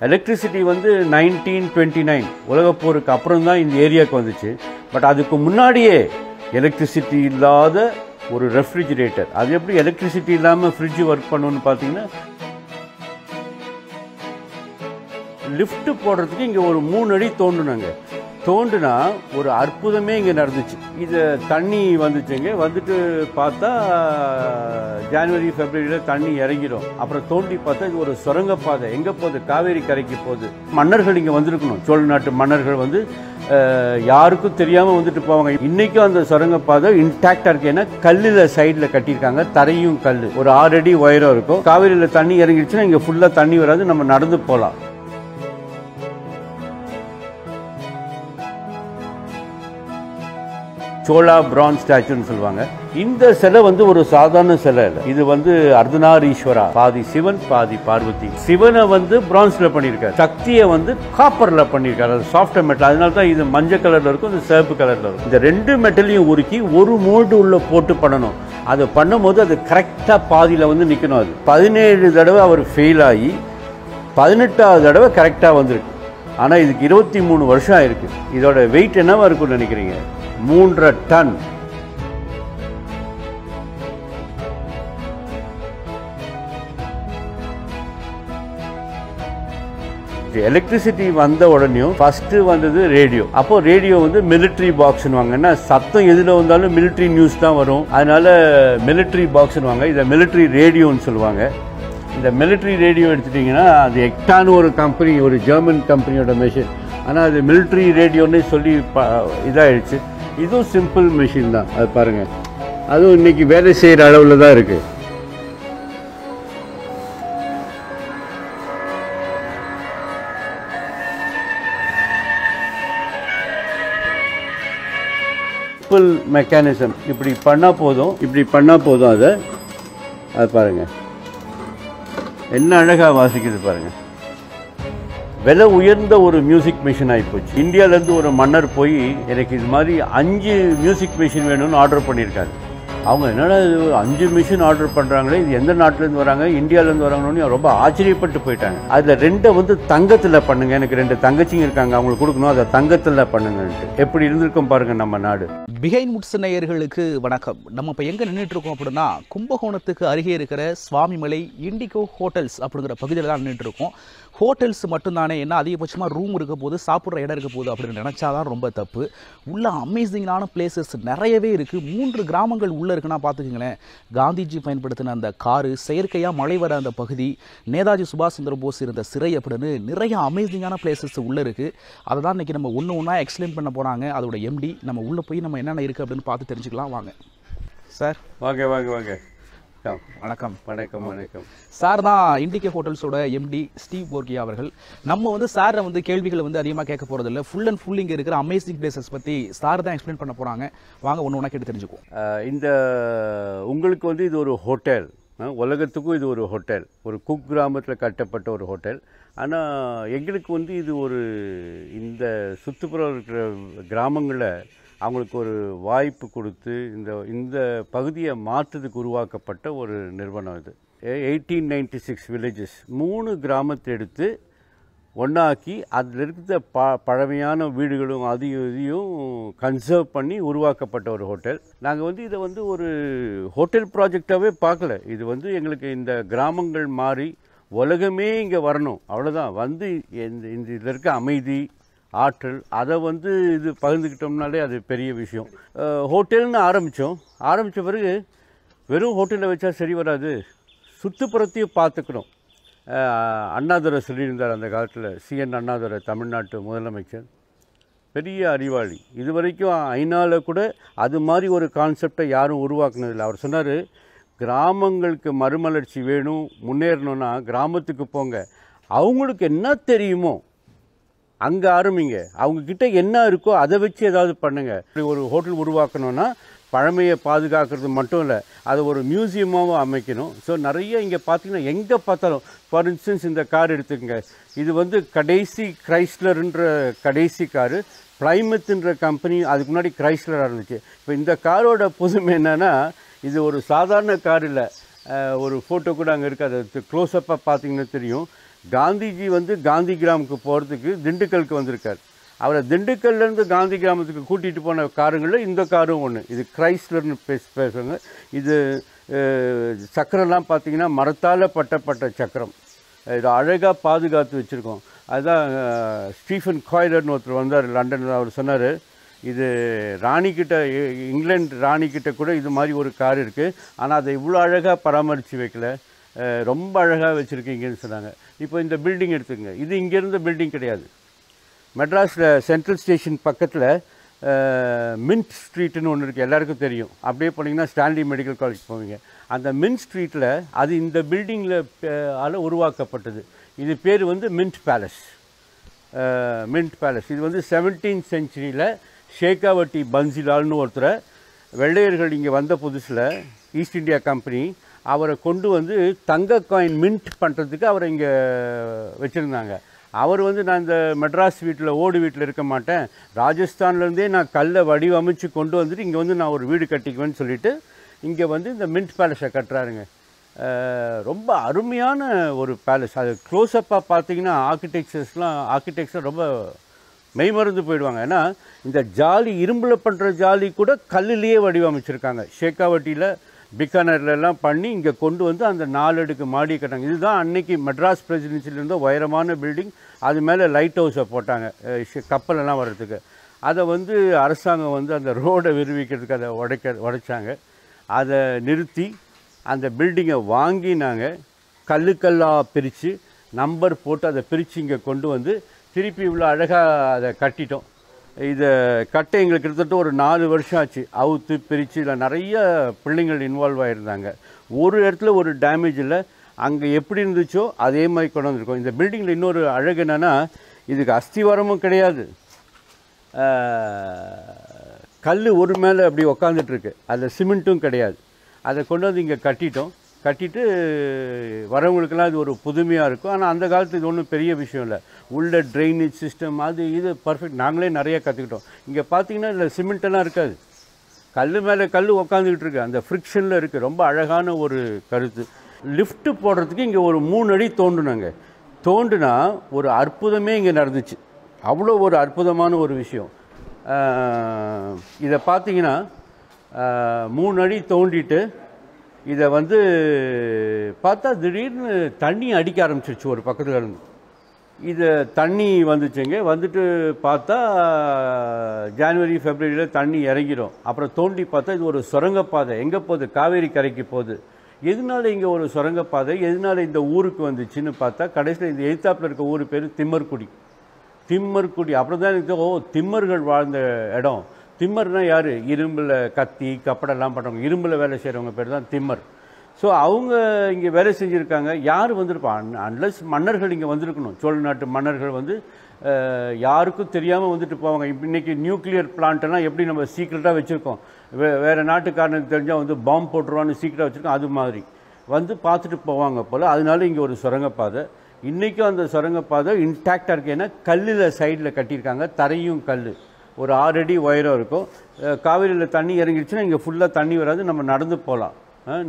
Electricity வந்து nineteen twenty nine உலகப்போருக்கு அப்புறம் தான் இந்த ஏரியாவுக்கு வந்துச்சு. பட் அதுக்கு முன்னாடியே எலக்ட்ரிசிட்டி இல்லாத ஒரு ரெஃப்ரிஜிரேட்டர் அது எப்படி எலக்ட்ரிசிட்டி இல்லாமல் ஃப்ரிட்ஜ் ஒர்க் பண்ணுன்னு பார்த்தீங்கன்னா லிஃப்ட்டு போடுறதுக்கு இங்கே ஒரு மூணு அடி தோண்டுனாங்க தோண்டுனா ஒரு அற்புதமே இங்கே நடந்துச்சு. இது தண்ணி வந்துச்சுங்க வந்துட்டு பார்த்தா ஜனவரி பிப்ரவரியில் தண்ணி இறங்கிடும். அப்புறம் தோண்டி பார்த்தா இது ஒரு சுரங்கப்பாதை. எங்கே போகுது? காவேரி கரைக்கு போகுது. மன்னர்கள் இங்கே வந்திருக்கணும். சோழ நாட்டு மன்னர்கள் வந்து யாருக்கும் தெரியாமல் வந்துட்டு போவாங்க. இன்றைக்கும் அந்த சுரங்கப்பாதை இன்டாக்டாக இருக்கு. ஏன்னா கல்லில் சைடில் கட்டியிருக்காங்க. தரையும் கல் ஒரு ஆறு அடி உயரம் இருக்கும். காவேரியில் தண்ணி இறங்கிடுச்சுன்னா இங்கே ஃபுல்லாக தண்ணி வராது. நம்ம நடந்து போகலாம். சோழா பிரான்ஸ் ஸ்டாச்சுன்னு சொல்லுவாங்க. இந்த சிலை வந்து ஒரு சாதாரண சிலை இல்லை. இது வந்து அர்த்தநாரீஸ்வரா. பாதி சிவன் பாதி பார்வதி. சிவனை வந்து பிரான்ஸ்ல பண்ணியிருக்காரு. சக்தியை வந்து காப்பர்ல பண்ணியிருக்காரு. அது சாஃப்ட் மெட்டல் அதனால தான் இது மஞ்சள் கலர்ல இருக்கும் இது சிவப்பு கலர்ல இருக்கும். இந்த ரெண்டு மெட்டலையும் உருக்கி ஒரு மோல்டு உள்ள போட்டு பண்ணணும். அதை பண்ணும்போது அது கரெக்டாக பாதியில் வந்து நிற்கணும் அது. பதினேழு தடவை அவர் ஃபெயில் ஆகி பதினெட்டாவது தடவை கரெக்டாக வந்திருக்கு. ஆனால் இதுக்கு இருபத்தி மூணு வருஷம் ஆயிருக்கு. இதோட வெயிட் என்னவா இருக்கும்னு நினைக்கிறீங்க? மூன்றரை டன். எலக்ட்ரிசிட்டி வந்த உடனேயும் ஃபர்ஸ்ட் வந்தது ரேடியோ அப்போ ரேடியோ வந்து மிலிட்ரி பாக்ஸ்னுவாங்க ஏன்னா சத்தம் எதில் வந்தாலும் மிலிட்ரி நியூஸ் தான் வரும். அதனால மிலிட்ரி பாக்ஸ்னுவாங்க இதை மிலிட்ரி ரேடியோன்னு சொல்லுவாங்க. இந்த மிலிட்ரி ரேடியோ எடுத்துட்டிங்கன்னா அது எக்டான்னு ஒரு கம்பெனி ஒரு ஜெர்மன் கம்பெனியோட மெஷின் ஆனால் அது மிலிட்ரி ரேடியோன்னு சொல்லி ப இதாகிடுச்சு இதுவும் சிம்பிள் மிஷின் தான். அது பாருங்கள் அதுவும் இன்னைக்கு வேலை செய்கிற அளவில் தான் இருக்குது சிம்பிள் மெக்கானிசம் இப்படி பண்ணால் போதும். இப்படி பண்ணால் போதும் அதை. அது பாருங்க. என்ன அழகாக வாசிக்குது பாருங்க. விலை உயர்ந்த ஒரு மியூசிக் மிஷின் ஆகிப்போச்சு இந்தியாவிலேருந்து ஒரு மன்னர் போய் எனக்கு இது மாதிரி அஞ்சு மியூசிக் மிஷின் வேணும்னு ஆர்டர் பண்ணியிருக்காரு. அவங்க என்னடா இது அஞ்சு மிஷின் ஆர்டர் பண்ணுறாங்களே இது எந்த நாட்டிலேருந்து வராங்க இந்தியாவிலேருந்து வராங்கன்னு ரொம்ப ஆச்சரியப்பட்டு போயிட்டாங்க. அதில் ரெண்டை வந்து தங்கத்தில் பண்ணுங்கள் எனக்கு ரெண்டு தங்கச்சிங்க இருக்காங்க அவங்களுக்கு கொடுக்கணும் அதை தங்கத்தில் பண்ணுங்கன்ட்டு. எப்படி இருந்திருக்கும் பாருங்கள் நம்ம நாடு. பிகைன் முட்ஸ் நேயர்களுக்கு வணக்கம். நம்ம இப்போ எங்கே நின்றுட்டுருக்கோம் அப்படின்னா கும்பகோணத்துக்கு அருகே இருக்கிற சுவாமிமலை இண்டிகோ ஹோட்டல்ஸ் அப்படிங்கிற பகுதியில் தான் நின்றுட்டு இருக்கோம் ஹோட்டல்ஸ் மட்டும்தானே என்ன அதிகபட்சமாக ரூம் இருக்க போது சாப்பிட்ற இடம் இருக்க போகுது அப்படின்னு நினச்சாதான் ரொம்ப தப்பு. உள்ள அமேசிங்கான பிளேசஸ் நிறையவே இருக்குது மூன்று கிராமங்கள் உள்ளே இருக்குன்னா பார்த்துக்குங்களேன். காந்திஜி பயன்படுத்தின அந்த காரு செயற்கையாக மழை வர அந்த பகுதி நேதாஜி சுபாஷ் சந்திர போஸ் இருந்த சிறை அப்படின்னு நிறைய அமேசிங்கான பிளேசஸ் உள்ளே இருக்குது அதை தான் இன்றைக்கி நம்ம ஒன்று ஒன்றா எக்ஸ்பிளைன் பண்ண போகிறாங்க அதோட எம்டி நம்ம உள்ளே போய் நம்ம என்ன என்னென்ன இருக்குது அப்படின்னு பார்த்து தெரிஞ்சுக்கலாம். வாங்க. சார். வாங்க வாங்க வாங்க. வணக்கம். வணக்கம் வணக்கம். சார் தான் இண்டிகே ஹோட்டல்ஸோட எம்டி ஸ்டீவ் போர்கியா அவர்கள். நம்ம வந்து சாரை வந்து கேள்விகளை வந்து அதிகமாக கேட்க போகிறதில்ல ஃபுல் அண்ட் ஃபுல் இங்கே இருக்கிற அமேசிங் பிளேசஸ் பற்றி சார் தான் எக்ஸ்பிளைன் பண்ண போகிறாங்க வாங்க ஒன்று ஒன்றா கேட்டு தெரிஞ்சுக்குவோம். இந்த உங்களுக்கு வந்து இது ஒரு ஹோட்டல் உலகத்துக்கும் இது ஒரு ஹோட்டல் ஒரு குக் கிராமத்தில் கட்டப்பட்ட ஒரு ஹோட்டல் ஆனால் எங்களுக்கு வந்து இது ஒரு இந்த சுற்றுப்புறம் இருக்கிற கிராமங்களில் அவங்களுக்கு ஒரு வாய்ப்பு கொடுத்து இந்த இந்த பகுதியை மாற்றுறதுக்கு உருவாக்கப்பட்ட ஒரு நிறுவனம் இது. எயிட்டீன் நைன்டி சிக்ஸ் வில்லேஜஸ் மூணு கிராமத்தை எடுத்து ஒன்றாக்கி அதில் இருக்கிற ப பழமையான வீடுகளும் அதையும் இதையும் கன்சர்வ் பண்ணி உருவாக்கப்பட்ட ஒரு ஹோட்டல் நாங்கள் வந்து இதை வந்து ஒரு ஹோட்டல் ப்ராஜெக்டாகவே பார்க்கல. இது வந்து எங்களுக்கு இந்த கிராமங்கள் மாறி உலகமே இங்கே வரணும். அவ்வளோதான் வந்து இந்த இந்த இதில் இருக்க அமைதி ஆற்றல் அதை வந்து இது பகிர்ந்துக்கிட்டோம்னாலே அது பெரிய விஷயம். ஹோட்டல்னு ஆரம்பித்தோம் ஆரம்பித்த பிறகு வெறும் ஹோட்டலில் வச்சா சரி வராது. சுற்றுப்புறத்தையும் பார்த்துக்கணும். அண்ணாதுரை சொல்லியிருந்தார் அந்த காலத்தில் சிஎன் அண்ணாதுரை தமிழ்நாட்டு முதலமைச்சர். பெரிய அறிவாளி. இது வரைக்கும் ஐநாவில் கூட அது மாதிரி ஒரு கான்செப்டை யாரும் உருவாக்குனதில்லை. அவர் சொன்னார் கிராமங்களுக்கு மறுமலர்ச்சி வேணும் முன்னேறணும்னா கிராமத்துக்கு போங்க. அவங்களுக்கு என்ன தெரியுமோ அங்கே ஆரம்பிங்க அவங்க கிட்ட என்ன இருக்கோ அதை வச்சு ஏதாவது பண்ணுங்க. இப்படி ஒரு ஹோட்டல் உருவாக்கணும்னா பழமையை பாதுகாக்கிறது மட்டும் இல்லை அதை ஒரு மியூசியமாகவும் அமைக்கணும். ஸோ நிறைய இங்கே பார்த்தீங்கன்னா எங்கே பார்த்தாலும் ஃபார் இன்ஸ்டன்ஸ் இந்த கார் எடுத்துக்கங்க. இது வந்து கடைசி கிரைஸ்லருன்ற கடைசி காரு பிளைமத்துன்ற கம்பெனி அதுக்கு முன்னாடி கிரைஸ்லராக இருந்துச்சு. இப்போ இந்த காரோட புதுமை என்னென்னா இது ஒரு சாதாரண கார் இல்லை. ஒரு ஃபோட்டோ கூட அங்கே இருக்குது அது க்ளோஸ்அப்பாக பார்த்தீங்கன்னா தெரியும். காந்திஜி வந்து காந்தி கிராமுக்கு போகிறதுக்கு திண்டுக்கலுக்கு வந்திருக்கார். அவரை திண்டுக்கல்லேருந்து காந்தி கிராமத்துக்கு கூட்டிகிட்டு போன காருங்களில் இந்த காரும் ஒன்று இது கிரைஸ்லர்னு பேச பேசுகிறாங்க இது சக்கரம்லாம் பார்த்திங்கன்னா மரத்தால் பட்டப்பட்ட சக்கரம். இது அழகாக பாதுகாத்து வச்சுருக்கோம். அதுதான் ஸ்டீஃபன் காய்லர்னு ஒருத்தர் வந்தார் லண்டனில். அவர் சொன்னார் இது ராணிக்கிட்ட இங்கிலாந்து ராணிக்கிட்ட கூட இது மாதிரி ஒரு கார் இருக்குது ஆனால் அதை இவ்வளோ அழகாக பராமரித்து வைக்கல. ரொம்ப அழகாக வச்சுருக்கீங்கன்னு சொன்னாங்க. இப்போ இந்த பில்டிங் எடுத்துக்கங்க. இது இங்கேருந்து பில்டிங் கிடையாது. மெட்ராஸில் சென்ட்ரல் ஸ்டேஷன் பக்கத்தில் மின்ட் ஸ்ட்ரீட்டுன்னு ஒன்று இருக்குது எல்லாருக்கும் தெரியும். அப்படியே போனீங்கன்னா ஸ்டான்லி மெடிக்கல் காலேஜ் போவீங்க. அந்த மின்ட் ஸ்ட்ரீட்டில் அது இந்த பில்டிங்கில் ஆல உருவாக்கப்பட்டது. இது பேர் வந்து மின்ட் பேலஸ் மின்ட் பேலஸ் இது வந்து செவன்டீன் செஞ்சுரியில் ஷேகாவட்டி பன்சிலால்னு ஒருத்தரை வெள்ளையர்கள் இங்கே வந்த புதுசில் ஈஸ்ட் இந்தியா கம்பெனி அவரை கொண்டு வந்து தங்க காயின் மின்ட் பண்ணுறதுக்கு அவரை இங்கே வச்சுருந்தாங்க. அவர் வந்து நான் இந்த மெட்ராஸ் வீட்டில் ஓடு வீட்டில் இருக்க மாட்டேன். ராஜஸ்தான்லேருந்தே நான் கல்லை வடிவமைச்சு கொண்டு வந்துட்டு இங்கே வந்து நான் ஒரு வீடு கட்டிக்குவேன்னு சொல்லிட்டு இங்கே வந்து இந்த மின்ட் பேலஸை கட்டுறாருங்க. ரொம்ப அருமையான ஒரு பேலஸ் அது க்ளோஸ்அப்பாக பார்த்தீங்கன்னா ஆர்கிடெக்சர்ஸ்லாம் ஆர்கிடெக்சர் ரொம்ப மெய்மறந்து போயிடுவாங்க. ஏன்னா இந்த ஜாலி இரும்பில் பண்ணுற ஜாலி கூட கல்லுலேயே வடிவமைச்சிருக்காங்க. ஷேக்காவட்டியில் பிக்கானர்ல பண்ணி இங்கே கொண்டு வந்து அந்த நாலு அடுக்கு மாடி கட்டாங்க இதுதான் அன்னைக்கு மெட்ராஸ் பிரசிடென்சியில் இருந்த உயரமான பில்டிங் அது மேலே லைட் ஹவுஸை போட்டாங்க கப்பலெல்லாம் வர்றதுக்கு. அதை வந்து அரசாங்கம் வந்து அந்த ரோடை விரிவிக்கிறதுக்கு அதை உடைக்க உடைச்சாங்க. அதை நிறுத்தி அந்த பில்டிங்கை வாங்கி நாங்கள் கல்லுக்கல்லாக பிரித்து நம்பர் போட்டு அதை பிரித்து இங்கே கொண்டு வந்து திருப்பி இவ்வளோ அழகாக அதை கட்டிட்டோம். இதை கட்ட எங்களுக்கு கிட்டத்தட்ட ஒரு நாலு வருஷம் ஆச்சு. அவுத்து பிரித்து இதில் நிறைய பிள்ளைங்கள் இன்வால்வ் ஆகிருந்தாங்க ஒரு இடத்துல ஒரு டேமேஜ் இல்லை. அங்கே எப்படி இருந்துச்சோ அதே மாதிரி கொண்டு வந்திருக்கோம். இந்த பில்டிங்கில் இன்னொரு அழகு என்னென்னா இதுக்கு அஸ்திவாரமும் கிடையாது. கல் ஒரு மேலே அப்படி உக்காந்துட்டுருக்கு அதில் சிமெண்ட்டும் கிடையாது. அதை கொண்டு வந்து இங்கே கட்டிட்டோம். கட்டிட்டு வரவங்களுக்கெல்லாம் இது ஒரு புதுமையாக இருக்கும். ஆனால் அந்த காலத்து இது ஒன்றும் பெரிய விஷயம் இல்லை. உள்ள ட்ரைனேஜ் சிஸ்டம் அது இது பர்ஃபெக்ட் நாங்களே நிறைய கற்றுக்கிட்டோம் இங்கே பார்த்தீங்கன்னா இதில் சிமெண்ட்டெல்லாம் இருக்காது. கல் மேலே கல் உக்காந்துக்கிட்டு இருக்கு. அந்த ஃப்ரிக்ஷனில் இருக்குது ரொம்ப அழகான ஒரு கருத்து. லிஃப்ட்டு போடுறதுக்கு இங்கே ஒரு மூணு அடி தோண்டுனாங்க. தோண்டுனா ஒரு அற்புதமே இங்கே நடந்துச்சு. அவ்வளோ ஒரு அற்புதமான ஒரு விஷயம். இதை பார்த்தீங்கன்னா மூணு அடி தோண்டிட்டு இதை வந்து பார்த்தா திடீர்னு தண்ணி அடிக்க ஆரம்பிச்சிருச்சு ஒரு பக்கத்துல இருந்து. இது தண்ணி வந்துச்சுங்க. வந்துட்டு பார்த்தா ஜனவரி ஃபெப்ரவரியில் தண்ணி இறங்கிடும் அப்புறம் தோண்டி பார்த்தா இது ஒரு சுரங்கப்பாதை. எங்கே போகுது? காவேரி கரைக்கு போகுது. எதனால இங்கே ஒரு சுரங்கப்பாதை? எதனால இந்த ஊருக்கு வந்துச்சுன்னு பார்த்தா கடைசியில் இந்த எழுத்தாப்பில் இருக்க ஊர் பேர் திம்மர்குடி. திம்மர்குடி. அப்புறம் தான் எனக்கு ஓ திம்மர்கள் வாழ்ந்த இடம். திம்மர்னா யார்? இரும்பில் கத்தி கப்படெல்லாம் பண்ணுறவங்க இரும்பில் வேலை செய்கிறவங்க பேர் தான் திம்மர். ஸோ அவங்க இங்கே வேலை செஞ்சுருக்காங்க. யார் வந்திருப்பா? அன்லஸ் மன்னர்கள் இங்கே வந்திருக்கணும். சோழ நாட்டு மன்னர்கள் வந்து யாருக்கும் தெரியாமல் வந்துட்டு போவாங்க. இன்றைக்கி நியூக்ளியர் பிளான்ட்டெல்லாம் எப்படி நம்ம சீக்கிரட்டாக வச்சுருக்கோம்? வே வேறு நாட்டுக்காரனுக்கு தெரிஞ்சால் வந்து பாம்பு போட்டுருவான்னு சீக்கிரம் வச்சுருக்கோம். அது மாதிரி. வந்து பார்த்துட்டு போவாங்க போல். அதனால இங்கே ஒரு சுரங்கப்பாதை. இன்றைக்கும் அந்த சுரங்கப்பாதை இன்டாக்டாக இருக்கு. ஏன்னா கல்லில் சைடில் கட்டியிருக்காங்க. தரையும் கல் ஒரு ஆறு அடி உயரம் இருக்கும். காவிரியில் தண்ணி இறங்கிடுச்சுன்னா இங்கே ஃபுல்லாக தண்ணி வராது நம்ம நடந்து போகலாம்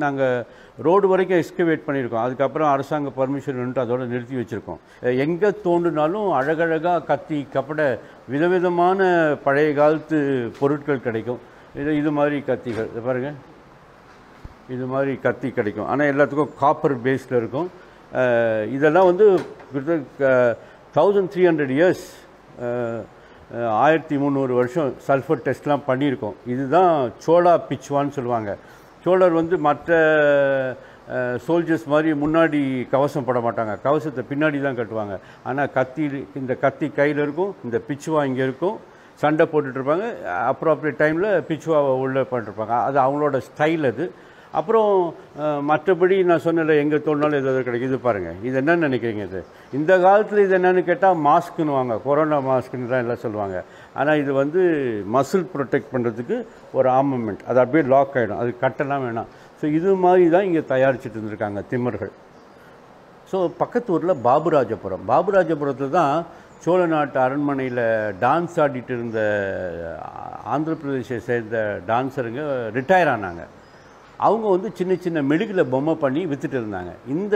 நாங்கள் ரோடு வரைக்கும் எக்ஸ்கவேட் பண்ணியிருக்கோம். அதுக்கப்புறம் அரசாங்க பர்மிஷன் வந்துட்டு அதோடு நிறுத்தி வச்சுருக்கோம். எங்கே தோண்டுனாலும் அழகழகாக கத்தி கப்பட விதவிதமான பழைய காலத்து பொருட்கள் கிடைக்கும். இது இது மாதிரி கத்திகள். பாருங்கள் இது மாதிரி கத்தி கிடைக்கும். ஆனால் எல்லாத்துக்கும் காப்பர் பேஸில் இருக்கும். இதெல்லாம் வந்து தௌசண்ட் த்ரீ ஹண்ட்ரட் இயர்ஸ் ஆயிரத்தி முந்நூறு வருஷம் சல்ஃபர் டெஸ்ட்லாம் பண்ணியிருக்கோம். இதுதான் சோழா பிச்சுவான்னு சொல்லுவாங்க. சோழர் வந்து மற்ற சோல்ஜர்ஸ் மாதிரி முன்னாடி கவசம் போட மாட்டாங்க. கவசத்தை பின்னாடி தான் கட்டுவாங்க. ஆனால் கத்தி இந்த கத்தி கையில் இருக்கும் இந்த பிச்சுவா இங்கே இருக்கும். சண்டை போட்டுட்ருப்பாங்க அப்ராப்ரியேட் டைமில் பிச்சுவாவை உள்ளே பண்ணிருப்பாங்க. அது அவங்களோட ஸ்டைல் அது. அப்புறம் மற்றபடி நான் சொன்னல எங்கே தோணுனாலும் எதாவது கிடைக்குது பாருங்கள் இது என்னன்னு நினைக்கிறீங்க இது? இந்த காலத்தில் இது என்னென்னு கேட்டால் மாஸ்க்குன்னு வாங்க. கொரோனா மாஸ்க்குன்னு தான் எல்லாம் சொல்லுவாங்க. ஆனால் இது வந்து மசில் ப்ரொடெக்ட் பண்ணுறதுக்கு ஒரு ஆர்மமெண்ட். அது அப்படியே லாக் ஆகிடும் அது கட்டெல்லாம் வேணாம். ஸோ இது மாதிரி தான் இங்கே தயாரிச்சுட்டு இருந்திருக்காங்க திம்மர்கள் ஸோ பக்கத்து ஊரில் பாபுராஜபுரம். பாபுராஜபுரத்தில் தான் சோழ நாட்டு அரண்மனையில் டான்ஸ் ஆடிட்டு இருந்த ஆந்திர பிரதேசை சேர்ந்த டான்ஸருங்க ரிட்டையர் ஆனாங்க. அவங்க வந்து சின்ன சின்ன மெழுகில் பொம்மை பண்ணி விற்றுட்டு இருந்தாங்க. இந்த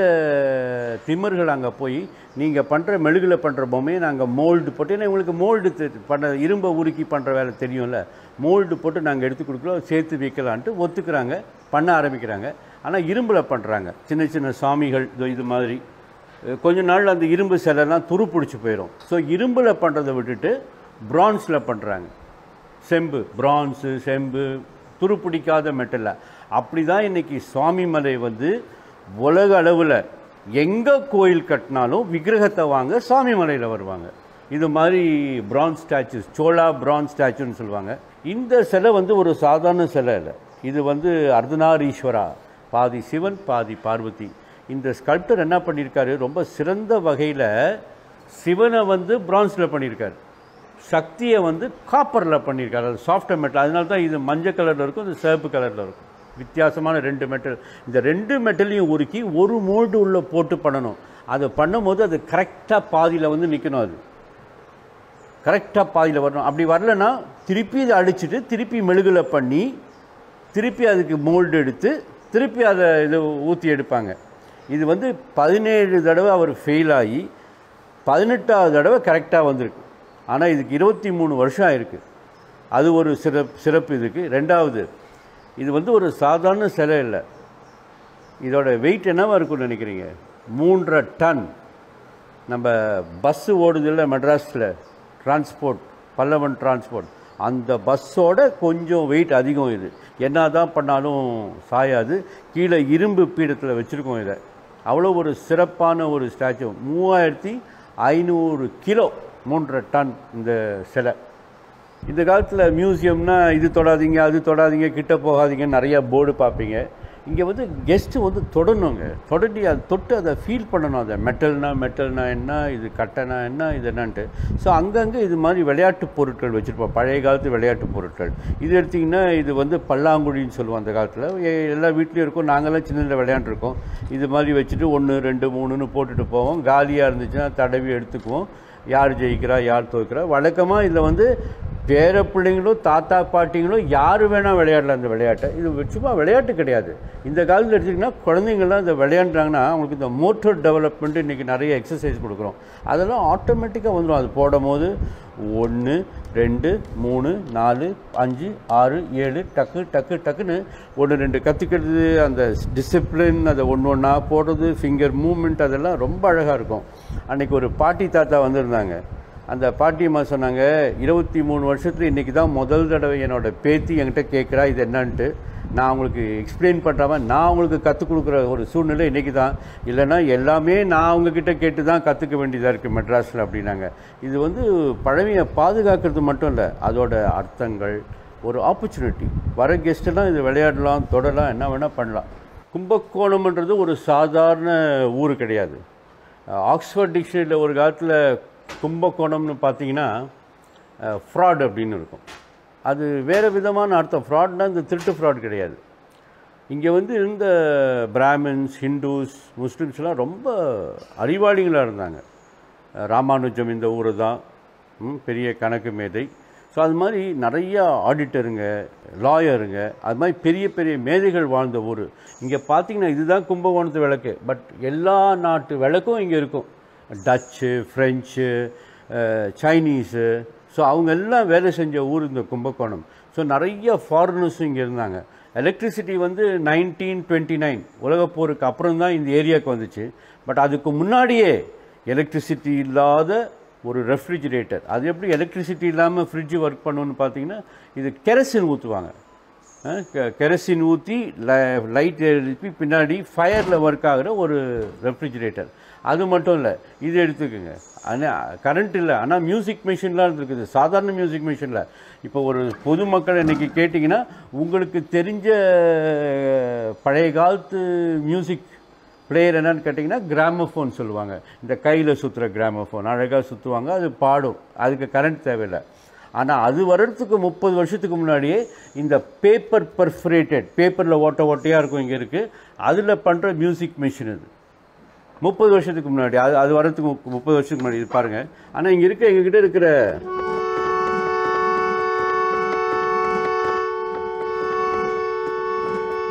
திமர்கள் அங்கே போய் நீங்கள் பண்ணுற மெழுகில் பண்ணுற பொம்மையை நாங்கள் மோல்டு போட்டு ஏன்னா இவங்களுக்கு மோல்டு பண்ண இரும்பை உருக்கி பண்ணுற வேலை தெரியும்ல. மோல்டு போட்டு நாங்கள் எடுத்து கொடுக்குறோம் சேர்த்து வைக்கலான்ட்டு ஒத்துக்கிறாங்க பண்ண ஆரம்பிக்கிறாங்க. ஆனால் இரும்பில் பண்ணுறாங்க சின்ன சின்ன சாமிகள் இதோ இது மாதிரி. கொஞ்ச நாள் அந்த இரும்பு சிலைலாம் துரு பிடிச்சி போயிடும் ஸோ இரும்பில் பண்ணுறதை விட்டுட்டு பிரான்ஸில் பண்ணுறாங்க செம்பு பிரான்ஸு செம்பு துரு பிடிக்காத மெட்டலில் அப்படி தான் இன்றைக்கி சுவாமிமலை வந்து உலக அளவில் எங்கே கோயில் கட்டினாலும் விக்கிரகத்தை வாங்க சுவாமிமலையில் வருவாங்க. இது மாதிரி பிரான்ஸ் ஸ்டாச்சுஸ் சோழா பிரான்ஸ் ஸ்டாச்சுன்னு சொல்லுவாங்க. இந்த சிலை வந்து ஒரு சாதாரண சிலை இல்லை இது வந்து அர்த்தநாரீஸ்வரா பாதி சிவன் பாதி பார்வதி. இந்த ஸ்கல்ப்டர் என்ன பண்ணியிருக்காரு ரொம்ப சிறந்த வகையில் சிவனை வந்து பிரான்ஸில் பண்ணியிருக்காரு சக்தியை வந்து காப்பரில் பண்ணியிருக்காரு அது சாஃப்ட் மெட்டல் அதனால தான் இது மஞ்சள் கலரில் இருக்கும் இது சிவப்பு கலரில் இருக்கும். வித்தியாசமான ரெண்டு மெட்டல். இந்த ரெண்டு மெட்டலையும் உருக்கி ஒரு மோல்டு உள்ளே போட்டு பண்ணணும். அதை பண்ணும்போது அது கரெக்டாக பாதியில் வந்து நிற்கணும் அது. கரெக்டாக பாதியில் வரணும். அப்படி வரலன்னா திருப்பி இதை அடிச்சுட்டு திருப்பி மெழுகலை பண்ணி திருப்பி அதுக்கு மோல்டு எடுத்து திருப்பி அதை இது ஊற்றி எடுப்பாங்க. இது வந்து பதினேழு தடவை அவர் ஃபெயில் ஆகி பதினெட்டாவது தடவை கரெக்டாக வந்திருக்கு. ஆனால் இதுக்கு இருபத்தி மூணு வருஷம் ஆயிருக்கு. அது ஒரு சிறப்பு சிறப்பு இதுக்கு. ரெண்டாவது இது வந்து ஒரு சாதாரண சிலை இல்லை. இதோட வெயிட் என்னவா இருக்கும்னு நினைக்கிறீங்க? மூன்றரை டன். நம்ம பஸ்ஸு ஓடுதில்ல மெட்ராஸில்? டிரான்ஸ்போர்ட் பல்லவன் டிரான்ஸ்போர்ட் அந்த பஸ்ஸோட கொஞ்சம் வெயிட் அதிகம் இது. என்ன தான் பண்ணாலும் சாயாது. கீழே இரும்பு பீடத்தில் வச்சுருக்கோம் இதை. அவ்வளோ ஒரு சிறப்பான ஒரு ஸ்டாச்சு மூவாயிரத்தி ஐநூறு கிலோ மூன்றரை டன் இந்த சிலை. இந்த காலத்தில் மியூசியம்னா இது தொடாதீங்க அது தொடாதீங்க கிட்ட போகாதீங்கன்னு நிறையா போர்டு பார்ப்பீங்க. இங்கே வந்து கெஸ்ட்டு வந்து தொடணுங்க. தொடட்டி அதை தொட்டு அதை ஃபீல் பண்ணணும். அதை மெட்டல்னா மெட்டல்னா என்ன இது கட்டைனா என்ன இது என்னன்ட்டு. ஸோ அங்கங்கே இது மாதிரி விளையாட்டு பொருட்கள் வச்சுருப்போம். பழைய காலத்து விளையாட்டு பொருட்கள். இது எடுத்திங்கன்னா இது வந்து பல்லாங்குழின்னு சொல்லுவோம் அந்த காலத்தில். எல்லா வீட்லேயும் இருக்கும். நாங்களாம் சின்ன விளையாண்டுருக்கோம். இது மாதிரி வச்சுட்டு ஒன்று ரெண்டு மூணுன்னு போட்டுட்டு போவோம். காலியாக இருந்துச்சுன்னா தடவி எடுத்துக்குவோம். யார் ஜெயிக்கிறா யார் தோற்கிறா? வழக்கமாக இதில் வந்து பேர பிள்ளைங்களும் தாத்தா பாட்டிங்களும் யார் வேணால் விளையாடலாம் அந்த விளையாட்டை. இது சும்மா விளையாட்டு கிடையாது. இந்த காலத்தில் எடுத்திங்கன்னா குழந்தைங்கள்லாம் இந்த விளையாண்டுறாங்கன்னா அவங்களுக்கு இந்த மோட்டர் டெவலப்மெண்ட் இன்றைக்கி நிறைய எக்ஸசைஸ் கொடுக்குறோம். அதெல்லாம் ஆட்டோமேட்டிக்காக வந்துடும் அது போடும் போது ஒன்று ரெண்டு மூணு நாலு அஞ்சு ஆறு ஏழு டக்கு டக்கு டக்குன்னு ஒன்று ரெண்டு கற்றுக்கிறது அந்த டிசிப்ளின் அதை ஒன்று ஒன்றா போடுறது ஃபிங்கர் மூமெண்ட் அதெல்லாம் ரொம்ப அழகாக இருக்கும். அன்றைக்கி ஒரு பாட்டி தாத்தா வந்திருந்தாங்க. அந்த பாட்டியம்மா சொன்னாங்க இருபத்தி மூணு வருஷத்தில் இன்றைக்கி தான் முதல் தடவை என்னோட பேத்தி என்கிட்ட கேட்குறா இது என்னன்ட்டு. நான் அவங்களுக்கு எக்ஸ்பிளைன் பண்ணுறாம நான் அவங்களுக்கு கற்றுக் கொடுக்குற ஒரு சூழ்நிலை இன்றைக்கி தான். இல்லைன்னா எல்லாமே நான் அவங்கக்கிட்ட கேட்டு தான் கற்றுக்க வேண்டியதாக இருக்குது மெட்ராஸில் அப்படின்னாங்க. இது வந்து பழமையை பாதுகாக்கிறது மட்டும் இல்லை அதோட அர்த்தங்கள் ஒரு ஆப்பர்ச்சுனிட்டி வர கெஸ்ட்டெல்லாம் இது விளையாடலாம் தொடலாம் என்ன வேணால் பண்ணலாம். கும்பகோணம்ன்றது ஒரு சாதாரண ஊர் கிடையாது. ஆக்ஸ்ஃபோர்ட் டிக்ஷனரியில் ஒரு காலத்தில் கும்பகோணம்னு பார்த்தீங்கன்னா ஃப்ராட் அப்படின்னு இருக்கும். அது வேறு விதமான அர்த்தம். ஃப்ராட்னால் இந்த திருட்டு ஃப்ராட் கிடையாது. இங்கே வந்து இருந்த பிராமின்ஸ் ஹிந்துஸ் முஸ்லீம்ஸ்லாம் ரொம்ப அறிவாளிகளாக இருந்தாங்க. ராமானுஜம் இந்த ஊர் தான். பெரிய கணக்கு மேதை. ஸோ அது மாதிரி நிறையா ஆடிட்டருங்க லாயருங்க அது மாதிரி பெரிய பெரிய மேதைகள் வாழ்ந்த ஊர். இங்கே பார்த்தீங்கன்னா இதுதான் கும்பகோணத்து விளக்கு. பட் எல்லா நாட்டு விளக்கும் இங்கே இருக்கும். டச்சு ஃப்ரெஞ்சு சைனீஸு ஸோ அவங்க எல்லாம் வேலை செஞ்ச ஊர் இந்த கும்பகோணம். ஸோ நிறைய ஃபாரினர்ஸும் இங்கே இருந்தாங்க. எலக்ட்ரிசிட்டி வந்து நைன்டீன் டுவெண்ட்டி நைன் உலகப்போருக்கு அப்புறம் தான் இந்த ஏரியாவுக்கு வந்துச்சு. பட் அதுக்கு முன்னாடியே எலக்ட்ரிசிட்டி இல்லாத ஒரு ரெஃப்ரிஜிரேட்டர் அது எப்படி எலக்ட்ரிசிட்டி இல்லாமல் ஃப்ரிட்ஜ் ஒர்க் பண்ணணுன்னு பார்த்தீங்கன்னா இது கெரசின் ஊற்றுவாங்க கெரசின் ஊற்றி லைட் எழுப்பி பின்னாடி ஃபயரில் ஒர்க் ஆகிற ஒரு ரெஃப்ரிஜிரேட்டர் அது மட்டும் இல்லை இது எடுத்துக்கோங்க. ஆனால் கரண்ட் இல்லை. ஆனால் மியூசிக் மிஷின்லாம் இருக்குது. சாதாரண மியூசிக் மிஷினில் இப்போ ஒரு பொதுமக்கள் இன்றைக்கி கேட்டிங்கன்னா உங்களுக்கு தெரிஞ்ச பழைய காலத்து மியூசிக் பிளேயர் என்னன்னு கேட்டிங்கன்னா கிராமஃபோன் சொல்லுவாங்க. இந்த கையில் சுற்றுற கிராமஃபோன் அழகாக சுற்றுவாங்க அது பாடும். அதுக்கு கரண்ட் தேவையில்லை. ஆனால் அது வர்றதுக்கு முப்பது வருஷத்துக்கு முன்னாடியே இந்த பேப்பர் பர்ஃபரேட்டட் பேப்பரில் ஓட்ட ஓட்டையாக இருக்கும் இங்கே இருக்குது அதில் பண்ணுற மியூசிக் மிஷின் இது முப்பது வருஷத்துக்கு முன்னாடி அது அது வர்றதுக்கு முப்பது வருஷத்துக்கு முன்னாடி இது பாருங்கள் ஆனால் இங்கே இருக்க எங்ககிட்ட இருக்கிற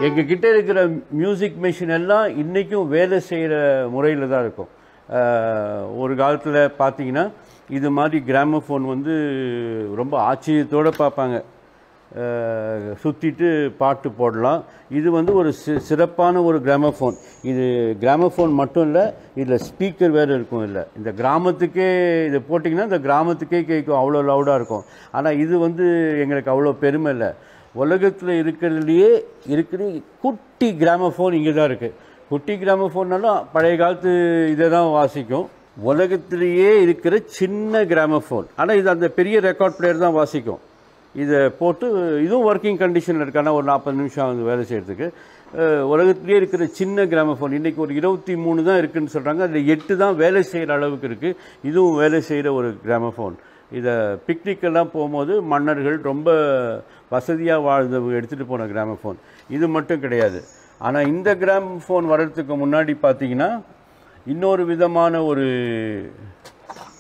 எங்ககிட்ட இருக்கிற மியூசிக் மிஷின் எல்லாம் இன்றைக்கும் வேலை செய்கிற முறையில் தான் இருக்கும். ஒரு காலத்தில் பார்த்தீங்கன்னா இது மாதிரி கிராமஃபோன் வந்து ரொம்ப ஆச்சரியத்தோடு பார்ப்பாங்க. சுற்றிட்டு பாட்டு போடலாம். இது வந்து ஒரு சி சிறப்பான ஒரு கிராமஃபோன் இது கிராமஃபோன் மட்டும் இல்லை இதில் ஸ்பீக்கர் வேறு இருக்கும் இல்லை. இந்த கிராமத்துக்கே இதை போட்டிங்கன்னா இந்த கிராமத்துக்கே கேட்கும் அவ்வளோ லவுடாக இருக்கும். ஆனால் இது வந்து எங்களுக்கு அவ்வளோ பெருமை இல்லை. உலகத்தில் இருக்கிறதுலையே இருக்கிற குட்டி கிராமஃபோன் இங்கே தான் இருக்குது குட்டி கிராமஃபோன்னாலும் பழைய காலத்து இதை தான் வாசிக்கும். உலகத்திலேயே இருக்கிற சின்ன கிராமஃபோன் ஆனால் இது அந்த பெரிய ரெக்கார்ட் பிளேயர் தான் வாசிக்கும். இதை போட்டு இதுவும் ஒர்க்கிங் கண்டிஷனில் இருக்கானா ஆனால் ஒரு நாற்பது நிமிஷம் வந்து வேலை செய்கிறதுக்கு உலகத்துலேயே இருக்கிற சின்ன கிராமஃபோன் இன்றைக்கி ஒரு இருபத்தி மூணு தான் இருக்குதுன்னு சொல்கிறாங்க அதில் எட்டு தான் வேலை செய்கிற அளவுக்கு இருக்குது இதுவும் வேலை செய்கிற ஒரு கிராமஃபோன் இதை பிக்னிக்கெல்லாம் போகும்போது மன்னர்கள் ரொம்ப வசதியாக வாழ்ந்தவங்க எடுத்துகிட்டு போன கிராமஃபோன் இது மட்டும் கிடையாது. ஆனால் இந்த கிராமஃபோன் வர்றதுக்கு முன்னாடி பார்த்தீங்கன்னா இன்னொரு விதமான ஒரு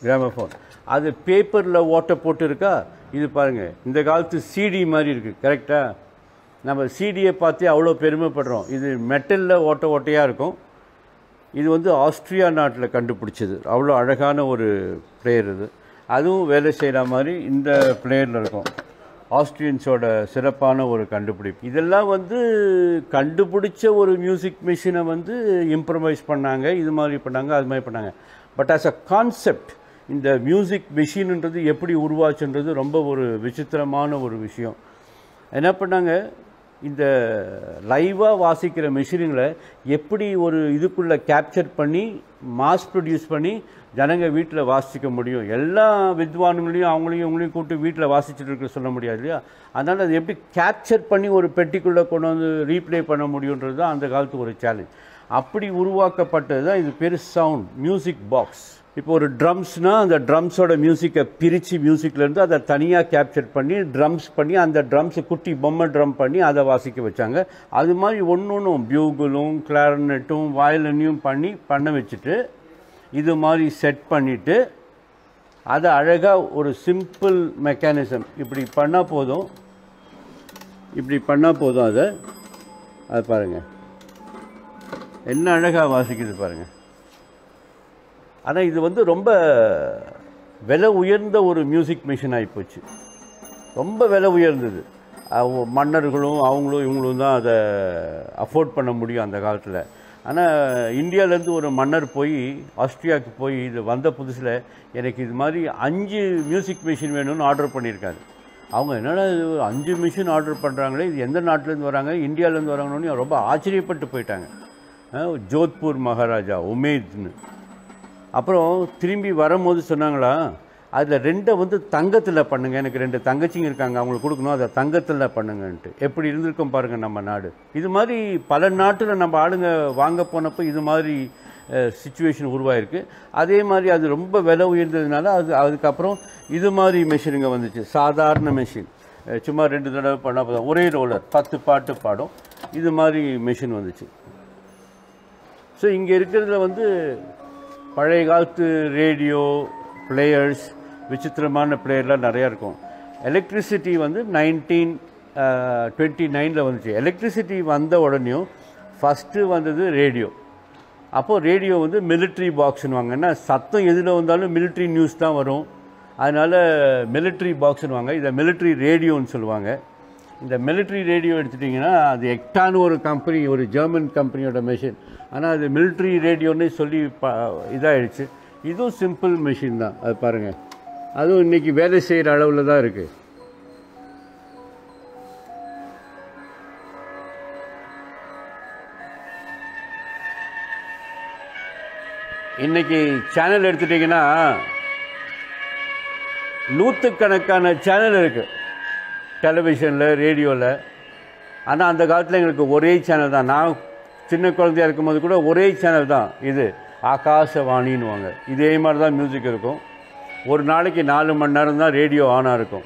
கிராமஃபோன் அது பேப்பரில் ஓட்டை போட்டு இருக்கா இது பாருங்கள் இந்த காலத்து சிடி மாதிரி இருக்குது கரெக்டாக நம்ம சிடியை பார்த்தே அவ்வளோ பெருமைப்படுறோம். இது மெட்டலில் ஓட்ட ஓட்டையாக இருக்கும். இது வந்து ஆஸ்திரியா நாட்டில் கண்டுபிடிச்சது. அவ்வளோ அழகான ஒரு பிளேயர் இது. அதுவும் வேலை செய்கிற மாதிரி இந்த பிளேயரில் இருக்கும். ஆஸ்ட்ரியன்ஸோட சிறப்பான ஒரு கண்டுபிடிப்பு. இதெல்லாம் வந்து கண்டுபிடிச்ச ஒரு மியூசிக் மிஷினை வந்து இம்ப்ரமைஸ் பண்ணாங்க. இது மாதிரி பண்ணாங்க அது மாதிரி பண்ணாங்க. பட் ஆஸ் அ கான்செப்ட் இந்த மியூசிக் மிஷின்ன்றது எப்படி உருவாச்சுன்றது ரொம்ப ஒரு விசித்திரமான ஒரு விஷயம். என்ன பண்ணாங்க? இந்த லைவாக வாசிக்கிற மெஷினுங்களை எப்படி ஒரு இதுக்குள்ளே கேப்சர் பண்ணி மாஸ் ப்ரொடியூஸ் பண்ணி ஜனங்க வீட்டில் வாசிக்க முடியும்? எல்லா வித்வான்களையும் அவங்களையும் இவங்களையும் கூப்பிட்டு வீட்டில் வாசிச்சுட்டு இருக்க சொல்ல முடியாது இல்லையா? அதனால் அது எப்படி கேப்சர் பண்ணி ஒரு பெட்டிக்குள்ளே கொண்டு வந்து ரீப்ளே பண்ண முடியுன்றது தான் அந்த காலத்து ஒரு சேலஞ்ச் அப்படி உருவாக்கப்பட்டது தான் இது பேர் சவுண்ட் மியூசிக் பாக்ஸ் இப்போ ஒரு ட்ரம்ஸ்னால் அந்த ட்ரம்ஸோட மியூசிக்கை பிரித்து மியூசிக்லேருந்து அதை தனியாக கேப்சர் பண்ணி ட்ரம்ஸ் பண்ணி அந்த ட்ரம்ஸை குட்டி பொம்மை ட்ரம் பண்ணி அதை வாசிக்க வச்சாங்க. அது மாதிரி ஒன்று ஒன்றும் பியூகுலும் கிளாரனட்டும் வயலனையும் பண்ணி பண்ண வச்சுட்டு இது மாதிரி செட் பண்ணிவிட்டு அதை அழகாக ஒரு சிம்பிள் மெக்கானிசம் இப்படி பண்ணால் போதும். இப்படி பண்ணால் போதும் அதை. அது பாருங்கள் என்ன அழகாக வாசிக்குது பாருங்கள் ஆனால் இது வந்து ரொம்ப விலை உயர்ந்த ஒரு மியூசிக் மிஷின் ஆகிப்போச்சு ரொம்ப விலை உயர்ந்தது. மன்னர்களும் அவங்களும் இவங்களும் தான் அதை அஃபோர்ட் பண்ண முடியும் அந்த காலத்தில். ஆனால் இந்தியாவிலேருந்து ஒரு மன்னர் போய் ஆஸ்திரியாவுக்கு போய் இது வந்த புதுசில் எனக்கு இது மாதிரி அஞ்சு மியூசிக் மிஷின் வேணும்னு ஆர்டர் பண்ணியிருக்காரு. அவங்க என்னடா இது ஒரு அஞ்சு மிஷின் ஆர்டர் பண்ணுறாங்களே இது எந்த நாட்டிலேருந்து வராங்க இந்தியாவிலேருந்து வராங்கன்னு ரொம்ப ஆச்சரியப்பட்டு போயிட்டாங்க. ஜோத்பூர் மகாராஜா உமேத்னு. அப்புறம் திரும்பி வரும்போது சொன்னாங்களா அதில் ரெண்டை வந்து தங்கத்தில் பண்ணுங்கள் எனக்கு ரெண்டு தங்கச்சிங்க இருக்காங்க அவங்களுக்கு கொடுக்கணும் அதை தங்கத்தில் பண்ணுங்கன்ட்டு. எப்படி இருந்திருக்கோம் பாருங்கள் நம்ம நாடு. இது மாதிரி பல நாட்டில் நம்ம ஆளுங்க வாங்க போனப்போ இது மாதிரி சுச்சுவேஷன் உருவாயிருக்கு. அதே மாதிரி அது ரொம்ப விலை உயர்ந்ததுனால அது அதுக்கப்புறம் இது மாதிரி மெஷினுங்க வந்துச்சு. சாதாரண மெஷின் சும்மா ரெண்டு தடவை பண்ணால் போதும். ஒரே ரோலர் பத்து பாட்டு பாடும். இது மாதிரி மெஷின் வந்துச்சு. ஸோ இங்கே இருக்கிறதுல வந்து பழைய காலத்து ரேடியோ பிளேயர்ஸ் விசித்திரமான பிளேயர்லாம் நிறையா இருக்கும். எலக்ட்ரிசிட்டி வந்து நைன்டீன் டுவெண்ட்டி நைனில் வந்துச்சு. எலக்ட்ரிசிட்டி வந்த உடனேயும் ஃபஸ்ட்டு வந்தது ரேடியோ அப்போது ரேடியோ வந்து மிலிட்ரி பாக்ஸ்னுவாங்க ஏன்னா சத்தம் எதில் வந்தாலும் மிலிட்ரி நியூஸ் தான் வரும். அதனால் மிலிட்ரி பாக்ஸ்னுவாங்க இதை மிலிட்ரி ரேடியோன்னு சொல்லுவாங்க. இந்த மிலிட்ரி ரேடியோ எடுத்துட்டிங்கன்னா அது எக்டான்னு ஒரு கம்பெனி ஒரு ஜெர்மன் கம்பெனியோட மிஷின் ஆனால் அது மிலிட்ரி ரேடியோன்னு சொல்லி பா இதாகிடுச்சு இதுவும் சிம்பிள் மிஷின் தான். அது பாருங்கள் அதுவும் இன்றைக்கி வேலை செய்கிற அளவில் தான் இருக்குது இன்னைக்கு சேனல் எடுத்துட்டிங்கன்னா நூற்றுக்கணக்கான சேனல் இருக்குது டெலிவிஷனில் ரேடியோவில் ஆனால் அந்த காலத்தில் எங்களுக்கு ஒரே சேனல் தான். நான் சின்ன குழந்தையா இருக்கும்போது கூட ஒரே சேனல் தான் இது. ஆகாசவாணின்னுவாங்க. இதே மாதிரி தான் மியூசிக் இருக்கும். ஒரு நாளைக்கு நாலு மணி நேரம் தான் ரேடியோ ஆனாக இருக்கும்.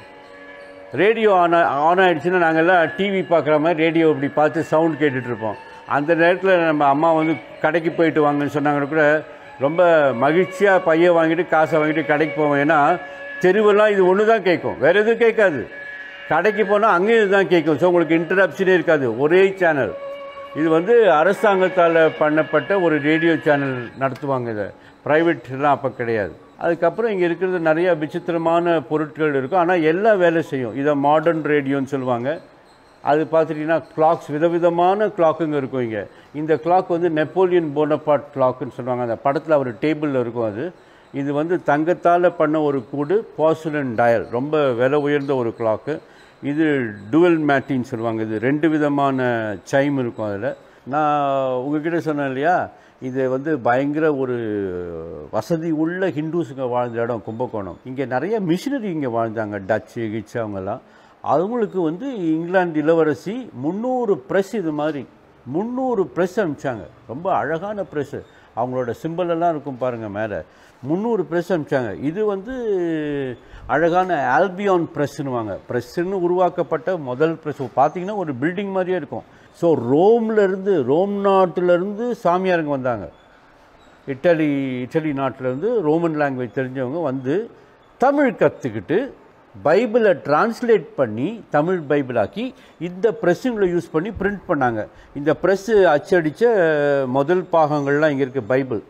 ரேடியோ ஆன் ஆன் ஆகிடுச்சுன்னா நாங்கள்லாம் டிவி பார்க்குற மாதிரி ரேடியோ இப்படி பார்த்து சவுண்ட் கேட்டுட்ருப்போம் அந்த நேரத்தில் நம்ம அம்மா வந்து கடைக்கு போயிட்டு வாங்கன்னு சொன்னாங்கன்னு கூட ரொம்ப மகிழ்ச்சியாக பையன் வாங்கிட்டு காசை வாங்கிட்டு கடைக்கு போவோம். ஏன்னா தெருவெல்லாம் இது ஒன்று தான் கேட்கும். வேறு எதுவும் கேட்காது. கடைக்கு போனால் அங்கேயும் இதுதான் கேட்கும். ஸோ உங்களுக்கு இன்டரப்ஷனே இருக்காது. ஒரே சேனல் இது வந்து அரசாங்கத்தால் பண்ணப்பட்ட ஒரு ரேடியோ சேனல் நடத்துவாங்க இதை. ப்ரைவேட்லாம் அப்போ கிடையாது. அதுக்கப்புறம் இங்கே இருக்கிறது நிறைய விசித்திரமான பொருட்கள் இருக்கும். ஆனால் எல்லாம் வேலை செய்யும். இதை மாடர்ன் ரேடியோன்னு சொல்லுவாங்க. அது பார்த்துட்டிங்கன்னா கிளாக்ஸ் விதவிதமான கிளாக்குங்க இருக்கும் இங்கே. இந்த கிளாக் வந்து நெப்போலியன் போனபாட் கிளாக்குன்னு சொல்லுவாங்க. அந்த படத்தில் அவர் டேபிளில் இருக்கும் அது. இது வந்து தங்கத்தால் பண்ண ஒரு கூடு பாசுலன் டயல் ரொம்ப விலை உயர்ந்த ஒரு கிளாக்கு இது டுவல் மேட்டின்னு சொல்லுவாங்க. இது ரெண்டு விதமான சைம் இருக்கும் அதில். நான் உங்ககிட்ட சொன்னேன் இல்லையா? இது வந்து பயங்கர ஒரு வசதி உள்ள ஹிந்துஸுங்க வாழ்ந்த இடம் கும்பகோணம். இங்கே நிறைய மிஷினரி இங்கே வாழ்ந்தாங்க. டச்சு கிச்சு அவங்கெல்லாம். அவங்களுக்கு வந்து இங்கிலாந்து இளவரசி முந்நூறு ப்ரெஸ் இது மாதிரி முந்நூறு ப்ரெஸ் அனுப்பிச்சாங்க. ரொம்ப அழகான ப்ரெஸ்ஸு அவங்களோட symbol எல்லாம் இருக்கும் பாருங்கள் மேலே. முந்நூறு ப்ரெஸ் அனுப்பிச்சாங்க. இது வந்து அழகான ஆல்பியான் ப்ரெஸ்ஸுன்னுவாங்க ப்ரெஸ்ஸுன்னு உருவாக்கப்பட்ட முதல் ப்ரெஸ் பார்த்தீங்கன்னா ஒரு பில்டிங் மாதிரியே இருக்கும். ஸோ ரோம்லேருந்து ரோம் நாட்டிலேருந்து சாமியாருங்க வந்தாங்க. இட்டலி இட்டலி நாட்டிலேருந்து ரோமன் லாங்குவேஜ் தெரிஞ்சவங்க வந்து தமிழ் கற்றுக்கிட்டு பைபிளை டிரான்ஸ்லேட் பண்ணி தமிழ் பைபிளாக்கி இந்த ப்ரெஸ்ஸுங்களை யூஸ் பண்ணி பிரிண்ட் பண்ணாங்க. இந்த ப்ரெஸ்ஸு அச்சடித்த முதல் பாகங்கள்லாம் இங்கே இருக்குது பைபிள்.